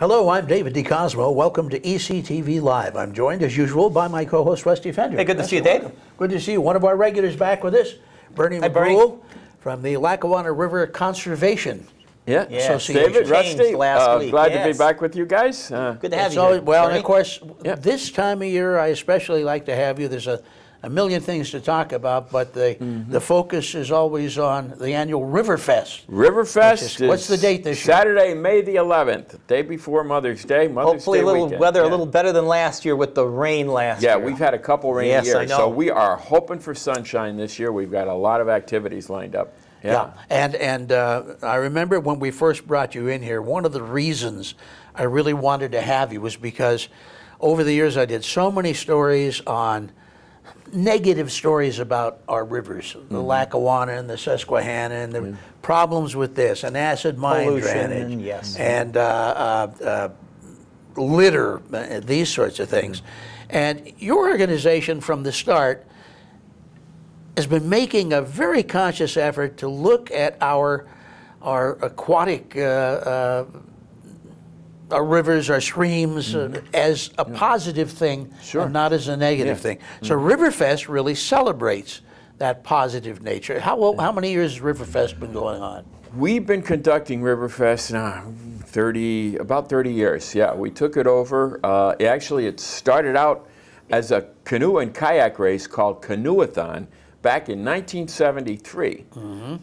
Hello, I'm David DeCosmo. Welcome to ECTV Live. I'm joined, as usual, by my co-host Rusty Fender. Hey, good to see you, Dave. Good to see you. One of our regulars back with us, Bernie Hi, Bernie. From the Lackawanna River Conservation. Yeah, Yes, David, Rusty, last uh, week, glad to be back with you guys. Uh, Good to have you. always- here, well, and of course, Yeah. this time of year, I especially like to have you. There's a, a million things to talk about, but the Mm-hmm. the focus is always on the annual River Fest. Riverfest. Which is- what's the date this year? Saturday, May the 11th, day before Mother's Day. Mother's hopefully Day a little weekend. weather yeah. a little better than last year with the rain last Yeah, year. Yeah, we've had a couple rainy Yes, years, I know. so we are hoping for sunshine this year. We've got a lot of activities lined up. Yeah. And and uh, I remember when we first brought you in here, one of the reasons I really wanted to have you was because over the years I did so many stories on negative stories about our rivers, the Mm-hmm. Lackawanna and the Susquehanna, and the problems with this, and acid mine Pollution, drainage, yes. and uh, uh, uh, litter, uh, these sorts of things. Mm-hmm. And your organization from the start has been making a very conscious effort to look at our our aquatic uh, uh, our rivers, our streams, uh, as a positive thing, Mm-hmm. Sure. and not as a negative Yeah. thing. So Riverfest really celebrates that positive nature. How well, how many years has Riverfest been going on? We've been conducting Riverfest now 30, about 30 years. Yeah, we took it over. Uh, actually, it started out as a canoe and kayak race called Canoeathon back in 1973.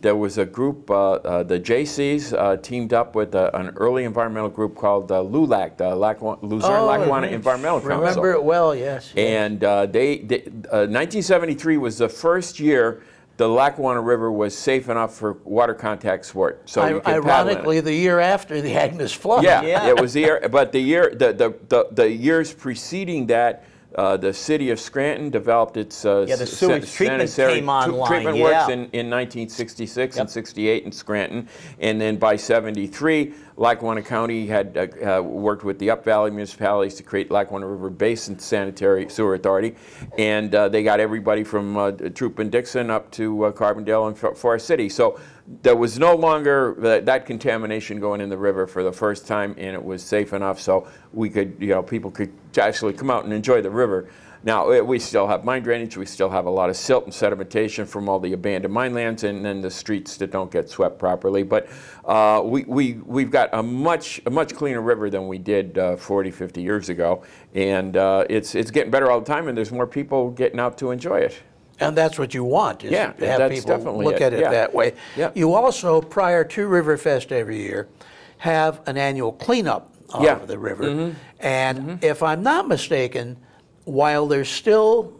There was a group, uh, uh, the JCs, uh, teamed up with uh, an early environmental group called uh, LULAC, the Lackawanna, Luzerne Lackawanna right. Environmental Council. Remember it well, yes. yes. And uh, they, they uh, 1973 was the first year the Lackawanna River was safe enough for water contact sport. So I- you could paddle it. ironically, the year after the Agnes flood. Yeah, Yeah. it was the year, but the year, the, the, the, the years preceding that, uh, the city of Scranton developed its uh, Yeah, the sewage treatment came online, Treatment yeah. works in, in 1966 and Yep. 68 in Scranton, and then by 73, Lackawanna County had uh, uh, worked with the Up Valley municipalities to create Lackawanna River Basin Sanitary Sewer Authority, and uh, they got everybody from uh, Throop and Dickson up to uh, Carbondale and Forest City. So there was no longer that, that contamination going in the river for the first time, and it was safe enough so we could, you know, people could actually come out and enjoy the river. Now, eh, we still have mine drainage, we still have a lot of silt and sedimentation from all the abandoned mine lands and then the streets that don't get swept properly. But uh, we, we, we've got a much, a much cleaner river than we did uh, 40, 50 years ago. And uh, it's, it's getting better all the time, and there's more people getting out to enjoy it. And that's what you want, is Yeah, to have that's people definitely look it, at it yeah. that way. Yeah. You also, prior to Riverfest every year, have an annual cleanup of Yeah. The river. And if I'm not mistaken, while there's still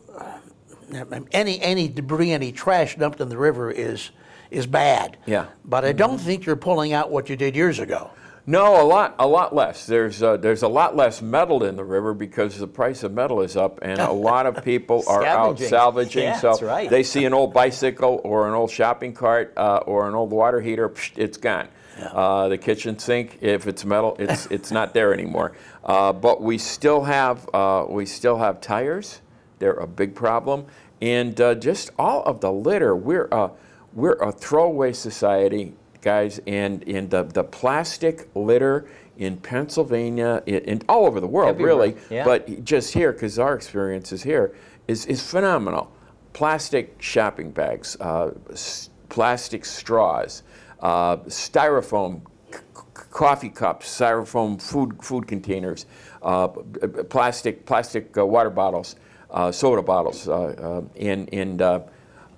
any any debris, any trash dumped in the river is is bad. Yeah. But I don't think you're pulling out what you did years ago. No, a lot, a lot less. There's uh, there's a lot less metal in the river because the price of metal is up, and a lot of people are out salvaging. Yeah, so that's right. they see an old bicycle or an old shopping cart uh, or an old water heater, psh, it's gone. Uh, the kitchen sink, if it's metal, it's it's not there anymore. Uh, but we still have uh, we still have tires. They're a big problem, and uh, just all of the litter. We're uh, we're a throwaway society guys, and in the, the plastic litter in Pennsylvania, in, in all over the world, Everywhere, really, yeah. but just here, because our experience is here, is, is phenomenal. Plastic shopping bags, uh, plastic straws, uh, styrofoam coffee cups, styrofoam food food containers, uh, plastic plastic uh, water bottles, uh, soda bottles, uh, uh, and and uh,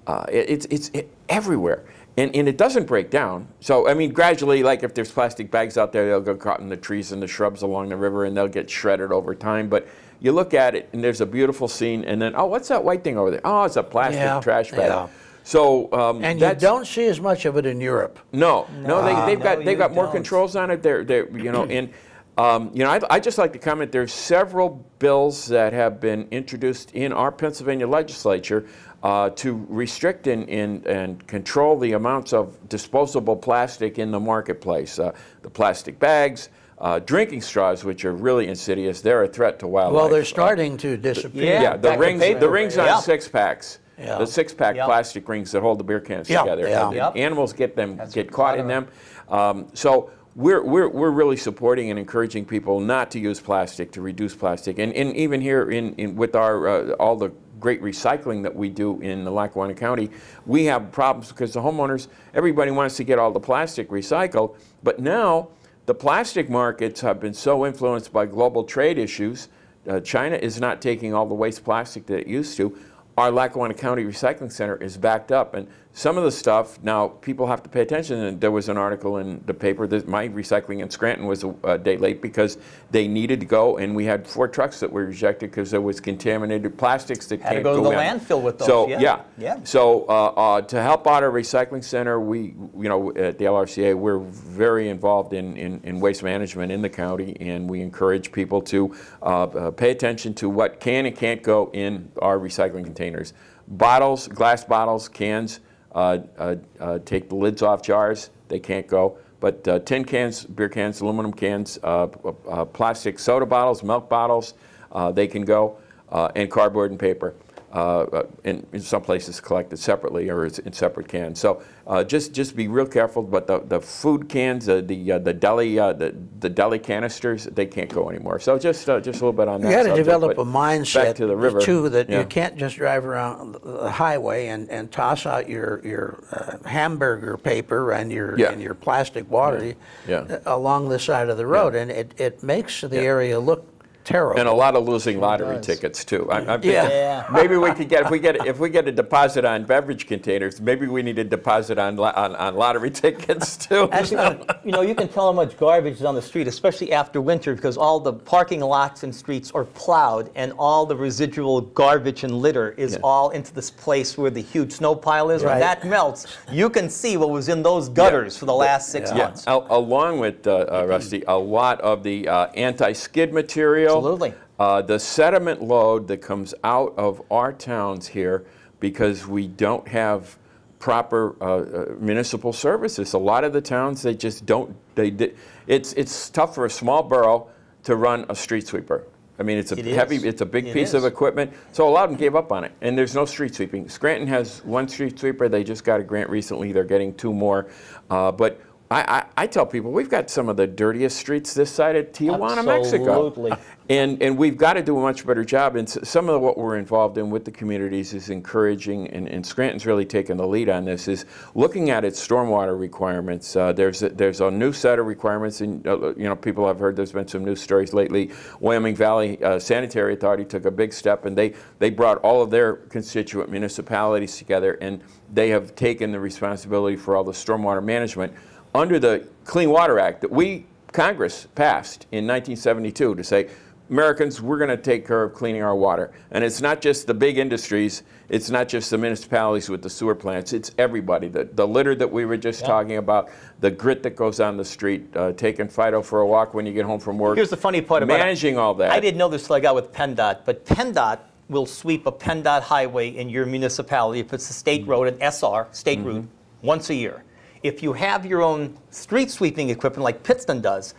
uh, it, it's it's it, everywhere. And, and it doesn't break down. So, I mean, gradually, like if there's plastic bags out there, they'll get caught in the trees and the shrubs along the river and they'll get shredded over time. But you look at it and there's a beautiful scene, and then, oh, what's that white thing over there? Oh, it's a plastic Yeah, trash bag. yeah. So, um, And you don't see as much of it in Europe. no, no, they, they've No, got you they've got more don't. controls on it. They're, they're you know, and um, you know, I, I just like to comment. There's several bills that have been introduced in our Pennsylvania legislature uh, to restrict and, and and control the amounts of disposable plastic in the marketplace. Uh, the plastic bags. Uh, drinking straws, which are really insidious, they're a threat to wildlife. Well, they're Uh, starting to disappear. Yeah. yeah, the rings, paper. the rings on Yeah. six packs, Yeah. the six pack Yep. plastic rings that hold the beer cans together. yeah. Yep. Animals get them, That's get caught in them. Um, so we're, we're, we're really supporting and encouraging people not to use plastic, to reduce plastic. And, and even here in, in, with our, uh, all the great recycling that we do in the Lackawanna County, we have problems because the homeowners, everybody wants to get all the plastic recycled, but now the plastic markets have been so influenced by global trade issues. Uh, China is not taking all the waste plastic that it used to. Our Lackawanna County Recycling Center is backed up, and some of the stuff now people have to pay attention. And there was an article in the paper that my recycling in Scranton was a, a day late because they needed to go, and we had four trucks that were rejected because there was contaminated plastics that Had to can't go to the in. landfill with those, So yeah. Yeah. so uh, uh, to help out our recycling center, we, you know, at the LRCA, we're very involved in, in, in waste management in the county, and we encourage people to uh, uh, pay attention to what can and can't go in our recycling containers. Bottles, glass bottles, cans, uh, uh, uh, take the lids off jars, they can't go. But uh, tin cans, beer cans, aluminum cans, uh, uh, plastic soda bottles, milk bottles, uh, they can go, uh, and cardboard and paper uh, uh, in, in some places collected separately or is in separate cans. So uh, just just be real careful. But the, the food cans, uh, the uh, the deli uh, the, the deli canisters, they can't go anymore. So just uh, just a little bit on that. You got to develop a mindset back to the river. too that Yeah. you can't just drive around the highway and, and toss out your your uh, hamburger paper and your Yeah. and your plastic water Yeah. along the side of the road, and it, it makes the area look terrible. And a lot of losing lottery does. tickets too. I'm, I'm Yeah. thinking Yeah. maybe we could get if we get if we get a deposit on beverage containers, maybe we need a deposit on on, on lottery tickets too. Actually, you know, you can tell how much garbage is on the street, especially after winter, because all the parking lots and streets are plowed, and all the residual garbage and litter is Yeah. all into this place where the huge snow pile is. Right. When that melts, you can see what was in those gutters for the last six Yeah. Yeah, months. al- along with, uh, uh, Rusty, a lot of the uh, anti-skid material. Absolutely. uh, The sediment load that comes out of our towns here because we don't have proper uh, uh, municipal services. A lot of the towns, they just don't, they, it's, it's tough for a small borough to run a street sweeper. I mean, it's a It heavy, is. it's a big It piece of equipment. So a lot of them gave up on it, and there's no street sweeping. Scranton has one street sweeper. They just got a grant recently. They're getting two more. Uh, but I, I, I tell people we've got some of the dirtiest streets this side of Tijuana, Mexico. Absolutely. And, and we've got to do a much better job. And some of what we're involved in with the communities is encouraging, and, and Scranton's really taken the lead on this, is looking at its stormwater requirements. Uh, there's, a, there's a new set of requirements, and uh, you know, people have heard there's been some news stories lately. Wyoming Valley uh, Sanitary Authority took a big step, and they, they brought all of their constituent municipalities together, and they have taken the responsibility for all the stormwater management under the Clean Water Act that we, Congress, passed in 1972 to say, Americans, we're going to take care of cleaning our water. And it's not just the big industries, it's not just the municipalities with the sewer plants, it's everybody. The, the litter that we were just talking about, the grit that goes on the street, uh, taking Fido for a walk when you get home from work. Here's the funny part about it. Managing all that. I didn't know this till I got with PennDOT, but PennDOT will sweep a PennDOT highway in your municipality if it's a state road, an SR, state Mm-hmm. route, once a year. If you have your own street sweeping equipment like Pittston does,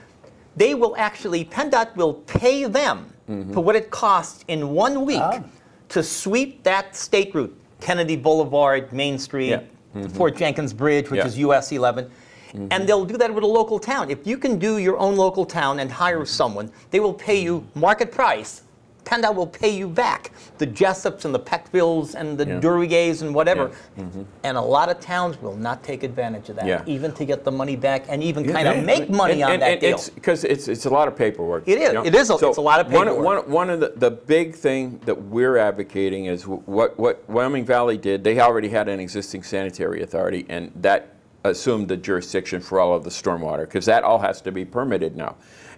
they will actually, PennDOT will pay them Mm-hmm. for what it costs in one week Ah. to sweep that state route, Kennedy Boulevard, Main Street, Yeah. Mm-hmm. Fort Jenkins Bridge, which Yeah. is US 11. And they'll do that with a local town. If you can do your own local town and hire someone, they will pay you market price. PennDOT will pay you back the Jessups and the Peckvilles and the Yeah. Duryeas and whatever. Yeah. Mm-hmm. And a lot of towns will not take advantage of that, Yeah. even to get the money back and even kind of make money and, on and, that and deal. Because it's, it's a lot of paperwork. It is. you know? It is a- it's a lot of one- paperwork. One, one of the, the big thing that we're advocating is what, what Wyoming Valley did, they already had an existing sanitary authority, and that assumed the jurisdiction for all of the stormwater, because that all has to be permitted now.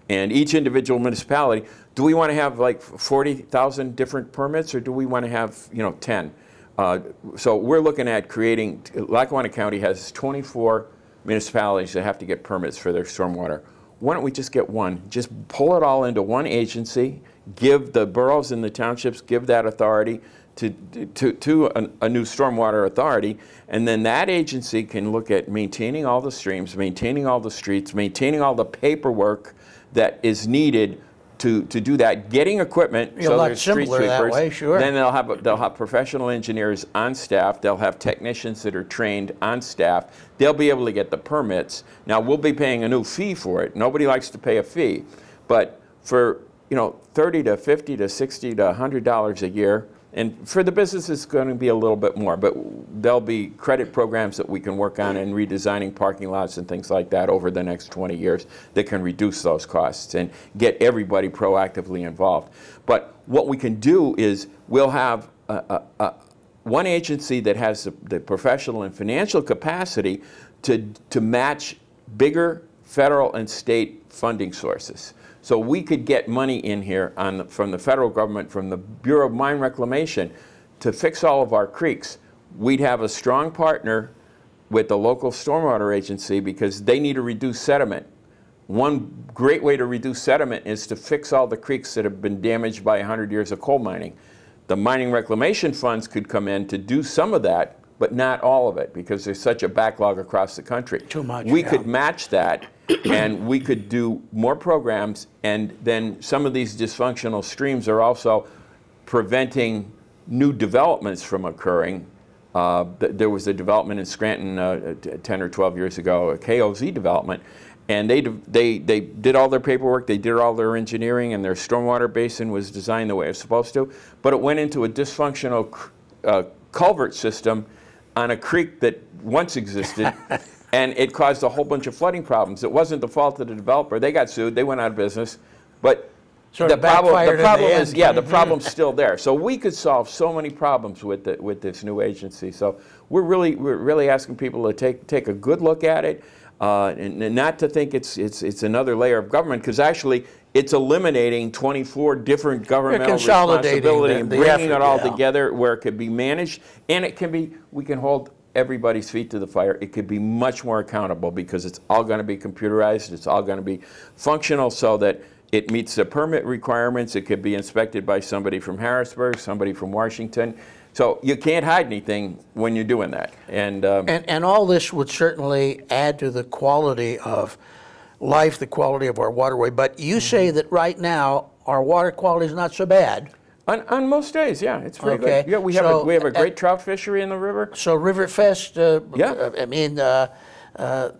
And each individual municipality, do we want to have like 40,000 different permits, or do we want to have, you know, 10? Uh, So we're looking at creating, Lackawanna County has 24 municipalities that have to get permits for their stormwater. Why don't we just get one? Just pull it all into one agency, give the boroughs and the townships, give that authority to, to, to a, a new stormwater authority, and then that agency can look at maintaining all the streams, maintaining all the streets, maintaining all the paperwork that is needed to, to do that, getting equipment. Be a lot simpler that way, sure. Then they'll have, they'll have professional engineers on staff. They'll have technicians that are trained on staff. They'll be able to get the permits. Now, we'll be paying a new fee for it. Nobody likes to pay a fee. But for, you know, 30 to 50 to 60 to 100 dollars a year, and for the business, it's going to be a little bit more, but there'll be credit programs that we can work on and redesigning parking lots and things like that over the next 20 years that can reduce those costs and get everybody proactively involved. But what we can do is we'll have a, a, a, one agency that has the, the professional and financial capacity to, to match bigger federal and state funding sources. So we could get money in here on, from the federal government, from the Bureau of Mine Reclamation, to fix all of our creeks. We'd have a strong partner with the local stormwater agency because they need to reduce sediment. One great way to reduce sediment is to fix all the creeks that have been damaged by 100 years of coal mining. The mining reclamation funds could come in to do some of that, but not all of it because there's such a backlog across the country. Too much, We yeah. could match that and we could do more programs and then some of these dysfunctional streams are also preventing new developments from occurring. Uh, th- there was a development in Scranton uh, t- 10 or 12 years ago, a KOZ development, and they, they, they did all their paperwork, they did all their engineering, and their stormwater basin was designed the way it was supposed to, but it went into a dysfunctional cr- uh, culvert system on a creek that once existed, and it caused a whole bunch of flooding problems. It wasn't the fault of the developer. They got sued, they went out of business, but Sort the problem, backfired in the the is, yeah, the problem's still there. So we could solve so many problems with the, with this new agency. So we're really we're really asking people to take take a good look at it, uh, and, and not to think it's it's it's another layer of government because actually it's eliminating 24 different governmental responsibility the- and bringing effort, it all yeah. together where it could be managed and it can be we can hold everybody's feet to the fire. It could be much more accountable because it's all going to be computerized. It's all going to be functional so that it meets the permit requirements. It could be inspected by somebody from Harrisburg, somebody from Washington. So you can't hide anything when you're doing that. And, um, And, and all this would certainly add to the quality of life, the quality of our waterway. But you say Mm-hmm. that right now, our water quality is not so bad. on, on most days, yeah, it's very Okay. good. Yeah, we have, So, a, we have a uh, great trout fishery in the river. So Riverfest, uh, Yeah. uh, I mean, uh, uh,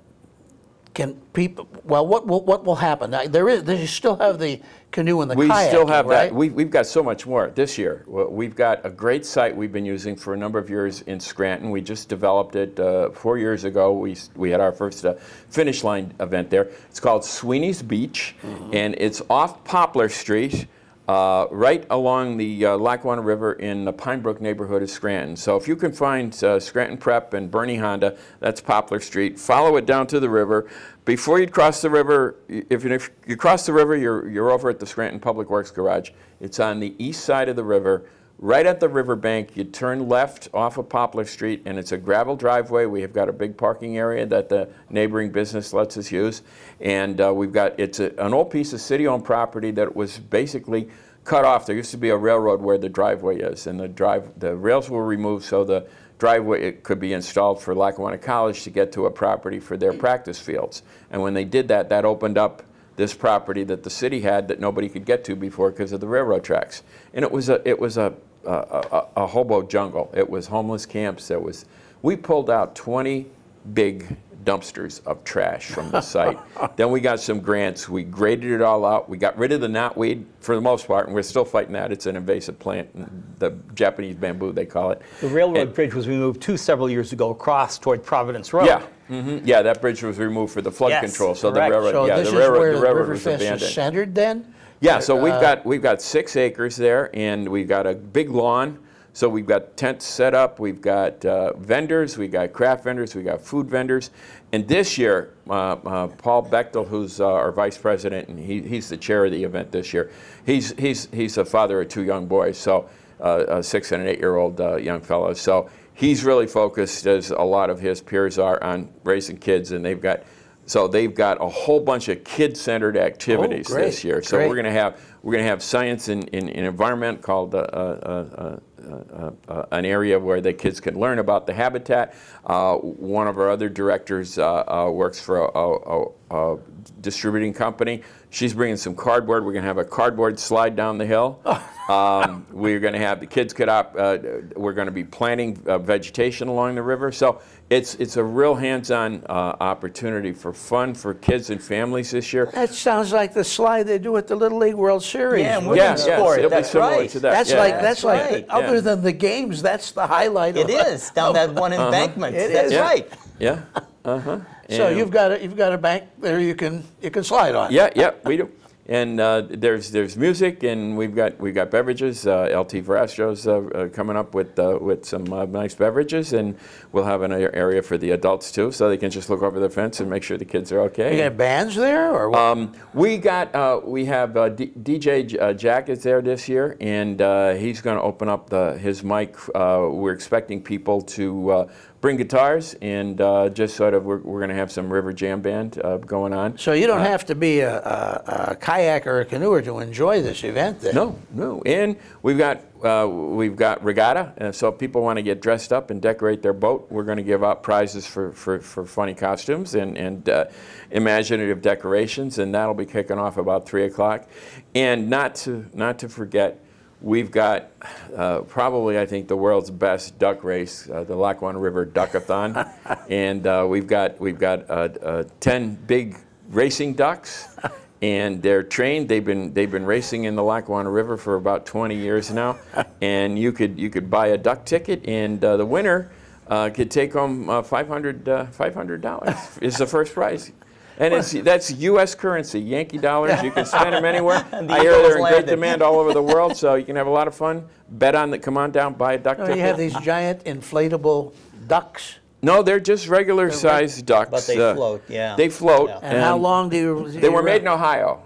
can people, well, what, will- what will happen? There is, they still have the canoe and the We kayaking, still have right? that. We, we've got so much more this year. We've got a great site we've been using for a number of years in Scranton. We just developed it uh, four years ago. We, we had our first uh, finish line event there. It's called Sweeney's Beach, Mm-hmm. and it's off Poplar Street. Uh, right along the uh, Lackawanna River in the Pine Brook neighborhood of Scranton. So if you can find uh, Scranton Prep and Bernie Honda, that's Poplar Street. Follow it down to the river. Before you cross the river, if you, if you cross the river, you're, you're over at the Scranton Public Works Garage. It's on the east side of the river. Right at the riverbank, you turn left off of Poplar Street, and it's a gravel driveway. We have got a big parking area that the neighboring business lets us use, and uh, we've got it's a, an old piece of city-owned property that was basically cut off. There used to be a railroad where the driveway is, and the drive the rails were removed so the driveway it could be installed for Lackawanna College to get to a property for their practice fields. And when they did that, that opened up this property that the city had that nobody could get to before because of the railroad tracks. And it was a it was a a, a, a hobo jungle. It was homeless camps. There was we pulled out 20 big dumpsters of trash from the site. then we got some grants. We graded it all out. We got rid of the knotweed for the most part, and we're still fighting that. It's an invasive plant, the Japanese bamboo they call it. The railroad And- bridge was removed two several years ago across toward Providence Road. Yeah, hmm yeah, that bridge was removed for the flood Yes, control. So correct. the railroad, So yeah, the railroad, the the railroad was abandoned. centered then? Yeah, so we've Uh, got we've got six acres there, and we've got a big lawn. So we've got tents set up. We've got uh, vendors. we've got craft vendors. we've got food vendors. And this year, uh, uh, Paul Bechtel, who's uh, our vice president, and he, he's the chair of the event this year. He's he's he's a father of two young boys, so uh, a six and an eight-year-old uh, young fellows. So he's really focused, as a lot of his peers are, on raising kids, and they've got. So they've got a whole bunch of kid-centered oh, activities great, this year. So great. we're going to have we're going to have science in, in, in environment called uh, uh, uh, uh, uh, an area where the kids can learn about the habitat. Uh, one of our other directors uh, uh, works for a, a, a, a distributing company. She's bringing some cardboard. We're going to have a cardboard slide down the hill. um, we're going to have the kids get up. Uh, we're going to be planting uh, vegetation along the river. So it's it's a real hands-on uh, opportunity for fun for kids and families this year. That sounds like the slide they do at the Little League World Series. Yeah, women's Yeah, yeah, sport, it'll that's right. to that. That's yeah. like that's that's like right, other yeah. than the games, that's the highlight. It of, is down that one embankment. It That's is. Yeah. right. Yeah. Uh-huh. So you've got a, you've got a bank there you can you can slide on. Yeah, yeah, we do. And uh, there's there's music, and we've got we've got beverages. Uh, LT Verastro's uh, uh, coming up with uh, with some uh, nice beverages, and we'll have an area for the adults too, so they can just look over the fence and make sure the kids are okay. You got bands there or what? Um, we got uh, we have uh, D- DJ J- uh, Jack is there this year, and uh, he's going to open up the, his mic. Uh, we're expecting people to uh, bring guitars, and uh, just sort of we're, we're going to have some River Jam band uh, going on. so you don't have to be a, a, a kayak or a canoeer to enjoy this event. Then. No, no, and we've got uh, we've got regatta, and so if people want to get dressed up and decorate their boat, we're going to give out prizes for, for, for funny costumes and and uh, imaginative decorations, and that'll be kicking off about three o'clock. And not to not to forget, we've got uh, probably I think the world's best duck race, uh, the Lackawanna River Duckathon, and uh, we've got we've got uh, uh, ten big racing ducks. and they're trained. They've been they've been racing in the Lackawanna River for about 20 years now, and you could you could buy a duck ticket, and uh, the winner uh, could take home uh, 500 uh, dollars is the first prize. And it's, that's U.S. currency, Yankee dollars. You can spend them anywhere. I hear they're in great demand all over the world, so you can have a lot of fun. Bet on that. Come on down, buy a duck No, ticket. you have these giant inflatable ducks. no, they're just regular sized ducks. But they uh, float, yeah. They float. Yeah. And how long do you? They were made in Ohio.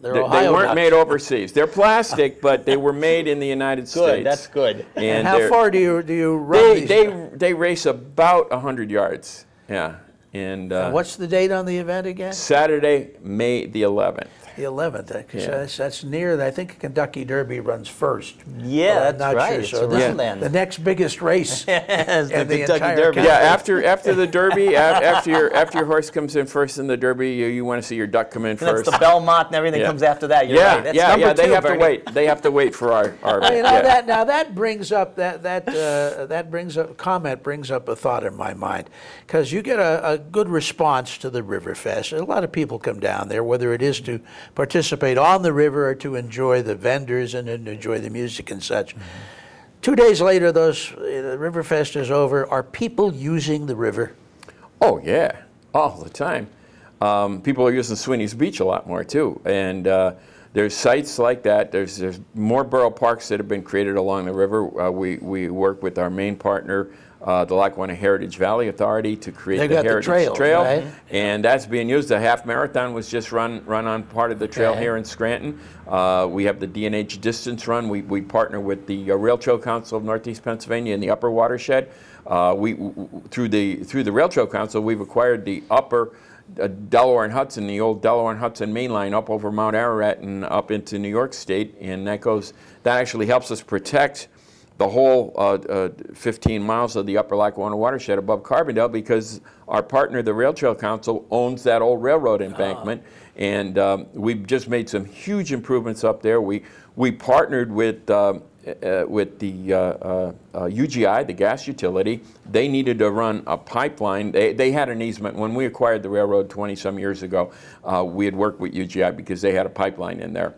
They're They, they weren't ducks. made overseas. They're plastic, but they were made in the United States. Good. That's good. And And how far do you do you run They they they race about hundred yards. Yeah, and uh, What's the date on the event again? Saturday, May the 11th. The 11th. Because Yeah. that's, that's near. I think Kentucky Derby runs first. Yeah, Well, I'm that's not right. Sure. It's So this around is then. the next biggest race. As the And the Kentucky entire Derby. country. Yeah, after after the Derby, after your after your horse comes in first in the Derby, you, you want to see your duck come in And that's the Belmont and everything Yeah. comes after that. You're yeah, right. That's yeah, number yeah. They have Bernie. to wait. They have to wait for our our. You know, yeah. that, now that brings up that that uh, that brings up comment brings up a thought in my mind because you get a, a good response to the River Fest. A lot of people come down there, whether it is to participate on the river or to enjoy the vendors and enjoy the music and such. Two days later, those the River Fest is over. Are people using the river? Oh yeah, all the time. Um, people are using Sweeney's Beach a lot more too, and uh, there's sites like that. There's there's more borough parks that have been created along the river. Uh, we we work with our main partner. Uh, the Lackawanna Heritage Valley Authority to create They've the got the Heritage trails, Trail, right? and that's being used. The half marathon was just run run on part of the trail Okay. here in Scranton. Uh, we have the D&H distance run. We, we partner with the uh, Rail Trail Council of Northeast Pennsylvania in the upper watershed. Uh, we through the through the Rail Trail Council, we've acquired the upper uh, Delaware and Hudson, the old Delaware and Hudson main line up over Mount Ararat and up into New York State, and that goes that actually helps us protect the whole uh, uh, 15 miles of the upper Lackawanna watershed above Carbondale because our partner, the Rail Trail Council, owns that old railroad embankment. And um, we've just made some huge improvements up there. We, we partnered with, um, uh, with the uh, uh, uh, UGI, the gas utility. They needed to run a pipeline. They, they had an easement. When we acquired the railroad 20 some years ago, uh, we had worked with UGI because they had a pipeline in there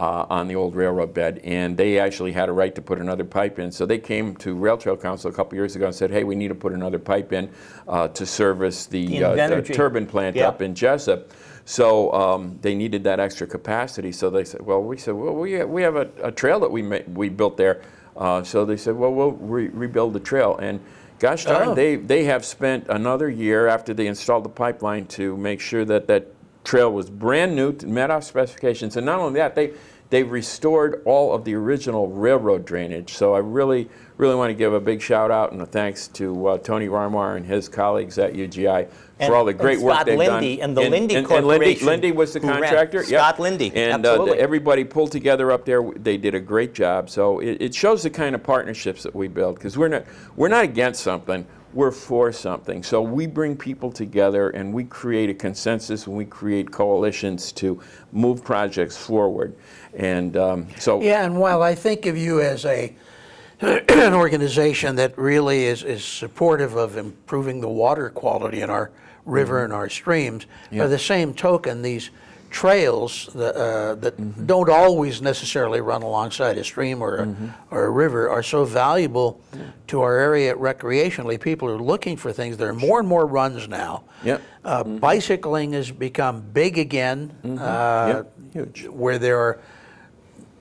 uh, on the old railroad bed, and they actually had a right to put another pipe in. So they came to Rail Trail Council a couple years ago and said, "Hey, we need to put another pipe in uh, to service the, The uh, the turbine plant Yeah. up in Jessup." So um, they needed that extra capacity. So they said, "Well, we said, well, we we have a, a trail that we we built there." Uh, so they said, "Well, we'll re- rebuild the trail." And gosh darn, Oh. they they have spent another year after they installed the pipeline to make sure that that trail was brand new, to- met our specifications, and not only that, they they restored all of the original railroad drainage. So I really, really want to give a big shout out and a thanks to uh, Tony Rarmar and his colleagues at UGI for And- all the great work they've Linde done. and the Linde and, and Linde, Corporation Linde was the who ran- contractor. yep. Scott Linde, And uh, the- everybody pulled together up there. They did a great job. So it, it shows the kind of partnerships that we build because we're not we're not against something. We're for something. So we bring people together and we create a consensus and we create coalitions to move projects forward. And um, so, Yeah, and while I think of you as a an organization that really is, is supportive of improving the water quality in our river and our streams, by the same token, these trails that, uh, that don't always necessarily run alongside a stream or a, or a river are so valuable to our area recreationally. People are looking for things. There are more and more runs now. Yep. Uh, Bicycling has become big again, uh, Yep, huge. where there are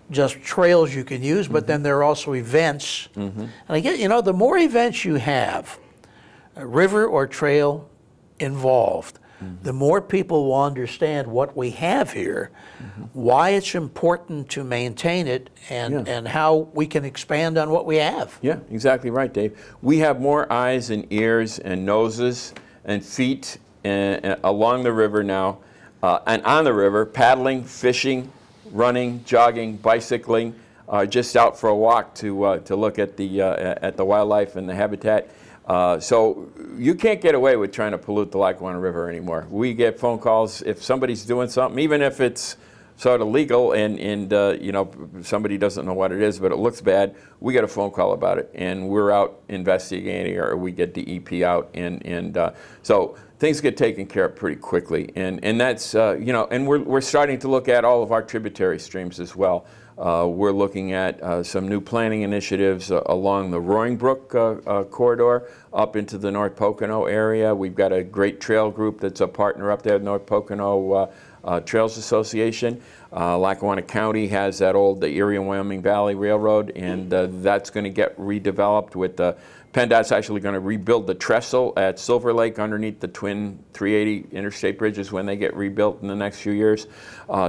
just trails you can use, but Mm-hmm. then there are also events. And I get, you know, the more events you have, a river or trail involved, Mm-hmm. the more people will understand what we have here, Mm-hmm. why it's important to maintain it, and, Yeah. and how we can expand on what we have. Yeah, exactly right, Dave. We have more eyes and ears and noses and feet uh, uh, along the river now uh, and on the river, paddling, fishing, running, jogging, bicycling, uh, just out for a walk to, uh, to look at the, uh, at the wildlife and the habitat. Uh, so you can't get away with trying to pollute the Lackawanna River anymore. We get phone calls if somebody's doing something, even if it's sort of legal and, and uh, you know somebody doesn't know what it is but it looks bad we get a phone call about it and we're out investigating or we get the EP out and, and uh, so things get taken care of pretty quickly and, and that's uh, you know and we're, we're starting to look at all of our tributary streams as well uh, we're looking at uh, some new planning initiatives uh, along the Roaring Brook uh, uh, corridor up into the North Pocono area. We've got a great trail group that's a partner up there, North Pocono uh, Trails Association. Lackawanna County has that old the Erie and Wyoming Valley Railroad, and that's going to get redeveloped with the PennDOT's actually going to rebuild the trestle at Silver Lake underneath the twin 380 interstate bridges when they get rebuilt in the next few years.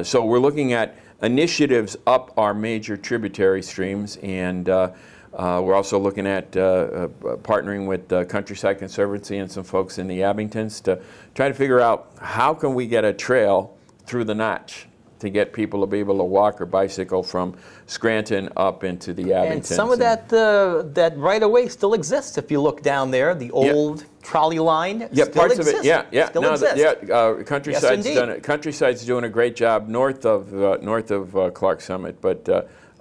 So we're looking at initiatives up our major tributary streams, and uh, uh, we're also looking at uh, uh, partnering with Countryside Conservancy and some folks in the Abingtons to try to figure out how can we get a trail through the notch to get people to be able to walk or bicycle from Scranton up into the Abingtons. And some of that uh, that right of way still exists. If you look down there, the old trolley line Yeah, still parts exists. of it. Yeah, yeah. still no, exists. the- yeah, uh, Countryside's indeed. done it. Countryside's doing a great job north of uh, north of uh, Clarks Summit, but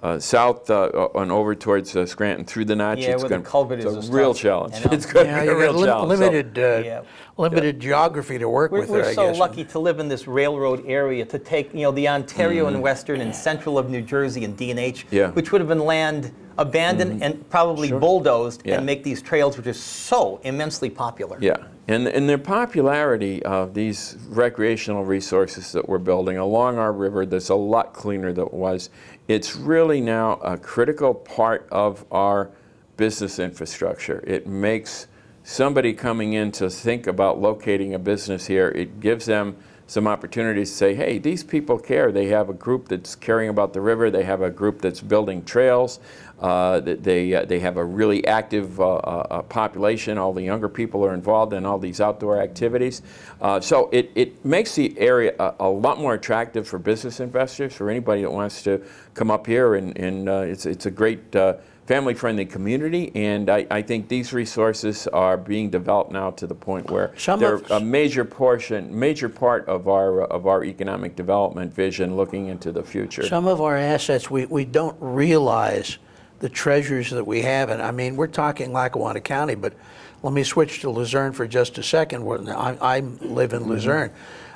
uh, uh, south uh, and over towards uh, Scranton through the notch. Yeah, it's where gonna- culvert it's is a real tough. challenge. It's going Yeah, to be a real got challenge. limited, uh, Yeah. limited geography to work We're, with we're there, I so guess. lucky to live in this railroad area to take, you know, the Ontario Mm-hmm. and Western and Central of New Jersey and D&H, Yeah. Mm-hmm. which would have been land abandoned and probably bulldozed Yeah. and make these trails, which are so immensely popular. Yeah, and, and the popularity of these recreational resources that we're building along our river that's a lot cleaner than it was, it's really now a critical part of our business infrastructure. It makes somebody coming in to think about locating a business here, it gives them some opportunities to say, hey, these people care. They have a group that's caring about the river. They have a group that's building trails. Uh, they, uh, they have a really active uh, uh, uh, population. All the younger people are involved in all these outdoor activities. Uh, so it, it makes the area a, a lot more attractive for business investors, for anybody that wants to come up here. And, and uh, it's, it's a great uh, family-friendly community, and I, I think these resources are being developed now to the point where Some they're a major portion, major part of our of our economic development vision, looking into the future. Some of our assets, we, we don't realize the treasures that we have. And I mean, we're talking Lackawanna County, but let me switch to Luzerne for just a second. where I, I live in mm-hmm. Luzerne.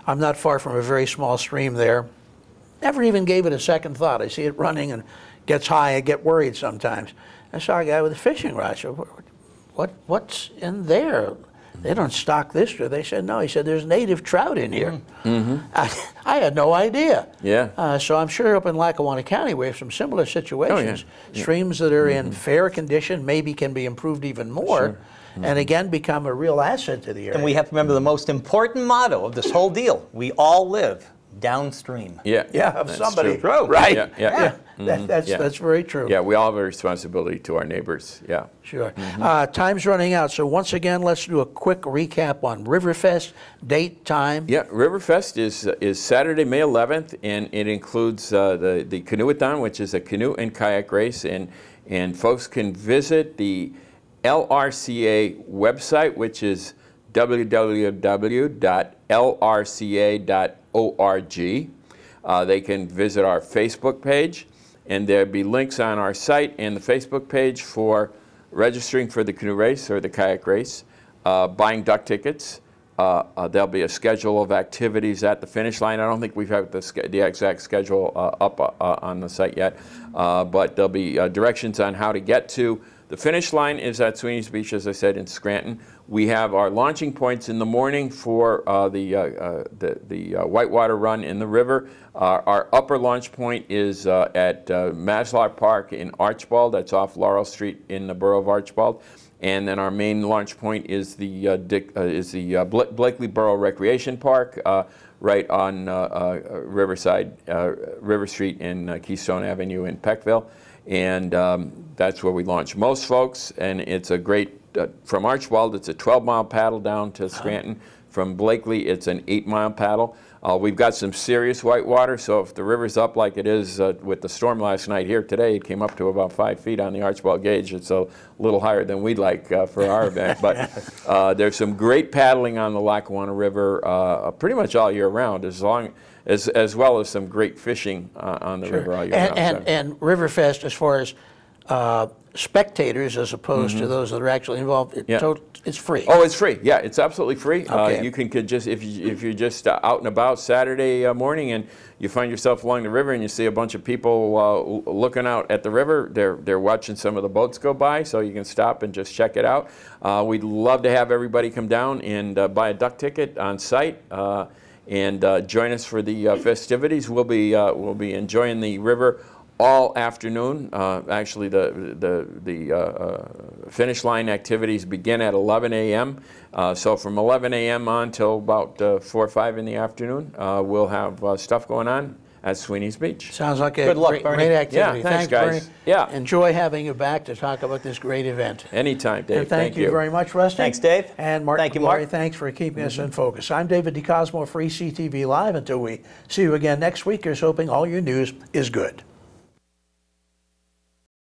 I'm not far from a very small stream there. Never even gave it a second thought. I see it running and gets high. I get worried sometimes. I saw a guy with a fishing rod. I said, what, what, what's in there? They don't stock this. do They said, no. He said, there's native trout in here. Mm-hmm. I, I had no idea. Yeah. Uh, so I'm sure up in Lackawanna County we have some similar situations. Oh, yeah. Streams that are in mm-hmm. fair condition maybe can be improved even more, mm-hmm. and again become a real asset to the area. And we have to remember the most important motto of this whole deal. We all live downstream. yeah, yeah, of that's somebody. true. Right. Yeah, yeah, yeah. That, that's Yeah. that's very true. Yeah, we all have a responsibility to our neighbors. Yeah. Sure. Uh, time's running out, so once again, let's do a quick recap on Riverfest date, time. Yeah, Riverfest is is Saturday, May 11th, and it includes uh, the the Canoeathon, which is a canoe and kayak race, and and folks can visit the LRCA website, which is www.lrca.org. Uh, they can visit our Facebook page, and there'll be links on our site and the Facebook page for registering for the canoe race or the kayak race, uh, buying duck tickets. Uh, uh, there'll be a schedule of activities at the finish line. I don't think we've had the, the exact schedule uh, up uh, on the site yet, but there'll be directions on how to get to. The finish line is at Sweeney's Beach, as I said, in Scranton. We have our launching points in the morning for uh, the, uh, uh, the, the uh, whitewater run in the river. Uh, our upper launch point is uh, at Maslow Park in Archbald. That's off Laurel Street in the borough of Archbald. And then our main launch point is the, Dick, is the Bla- Blakely Borough Recreation Park, right on Riverside, River Street in Keystone Avenue in Peckville. And um, that's where we launch most folks. And it's a great, uh, from Archbald, it's a 12-mile paddle down to Scranton. From Blakely, it's an eight-mile paddle. Uh, we've got some serious whitewater, so if the river's up like it is uh, with the storm last night here today, it came up to about five feet on the Archbald gauge. It's a little higher than we'd like uh, for our event, but uh, there's some great paddling on the Lackawanna River uh, pretty much all year round, as long as as well as some great fishing uh, on the river all year And, round. and, so. and Riverfest, as far as uh, spectators as opposed to those that are actually involved, it Mm-hmm. Yeah. it's free. Oh, it's free. Yeah, it's absolutely free. Uh, Okay. you can could just if you if you're just uh, out and about Saturday uh, morning and you find yourself along the river and you see a bunch of people uh, looking out at the river, they're they're watching some of the boats go by, so you can stop and just check it out. Uh, we'd love to have everybody come down and uh, buy a duck ticket on site. And uh, join us for the uh, festivities. We'll be uh, we'll be enjoying the river all afternoon. Uh, actually, the the the uh, uh, finish line activities begin at 11 a.m. So from 11 a.m. on till about four or five in the afternoon, we'll have stuff going on at Sweeney's Beach. Sounds like a Good luck, great, Bernie. great activity. Yeah, thanks, Bernie. guys. Yeah. Enjoy having you back to talk about this great event. Anytime, Dave. And thank, you, very much, Rusty. Thanks, Dave. And Mark Thank you, Kamari, Mark. thanks for keeping us in focus. I'm David DeCosmo for ECTV Live. Until we see you again next week, here's hoping all your news is good.